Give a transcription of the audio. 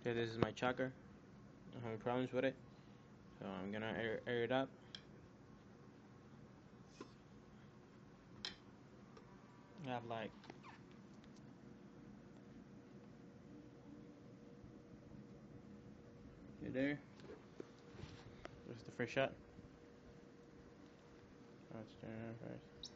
Okay, this is my Shocker. I'm having problems with it. So I'm gonna air, air it up. I have like okay there. This the first shot. Let's turn first.